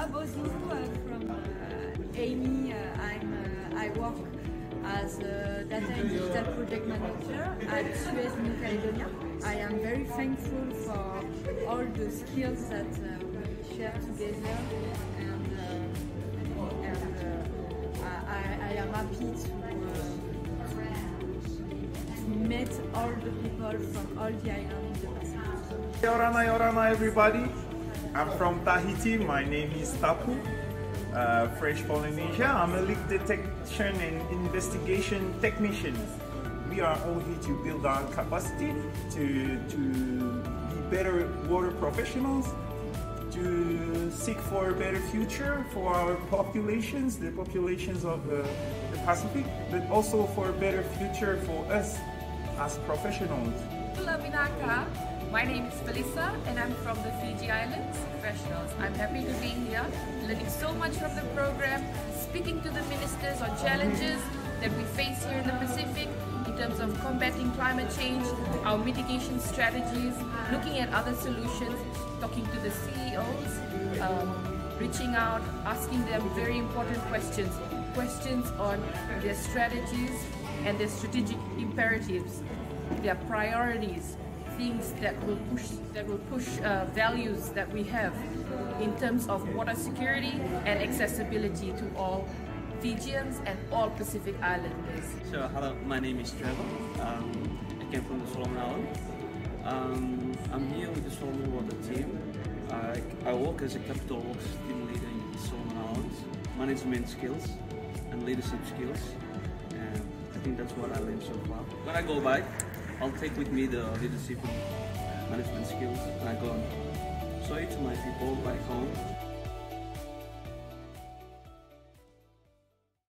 Ella Bozu uh, from uh, Amy. Uh, I'm, uh, I work as a data and digital project manager at Suez New Caledonia. I am very thankful for all the skills that uh, we share together and, uh, and uh, I, I am happy to, to meet all the people from all the islands in the Pacific. Yorana Yorana everybody. I'm from Tahiti. My name is Tapu. Uh, French Polynesia. I'm a leak detection and investigation technician. We are all here to build our capacity to, to be better water professionals, to seek for a better future for our populations, the populations of the, the Pacific, but also for a better future for us as professionals. Vinaka, my name is Felisa and I'm from the Fiji Islands professionals. I'm happy to be here, learning so much from the program, speaking to the ministers on challenges that we face here in the Pacific in terms of combating climate change, our mitigation strategies, looking at other solutions, talking to the CEOs, um, reaching out, asking them very important questions, questions on their strategies and their strategic imperatives, their priorities, things that will push that will push uh, values that we have in terms of water security and accessibility to all Fijians and all Pacific Islanders. So hello, my name is Trevor. Um, I came from the Solomon Islands. Um, I'm here with the Solomon Water team. I, I work as a capital works team leader in the Solomon Islands. Management skills and leadership skills. And I think that's what I learned so far. When I go back, I'll take with me the leadership management skills and I go and show it to my people back home